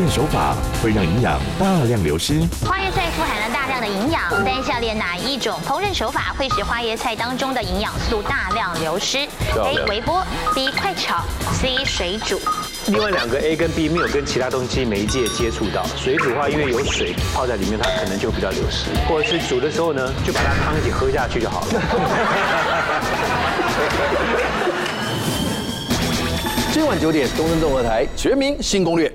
饪手法会让营养大量流失。花椰菜富含了大量的营养，但下列哪一种烹饪手法会使花椰菜当中的营养素大量流失？A. 微波，B. 快炒，C. 水煮。另外两个 A 跟 B 没有跟其他东西媒介接触到，水煮的话，因为有水泡在里面，它可能就比较流失。或者是煮的时候呢，就把它汤一起喝下去就好了。今晚九点，东森综合台《全民新攻略》。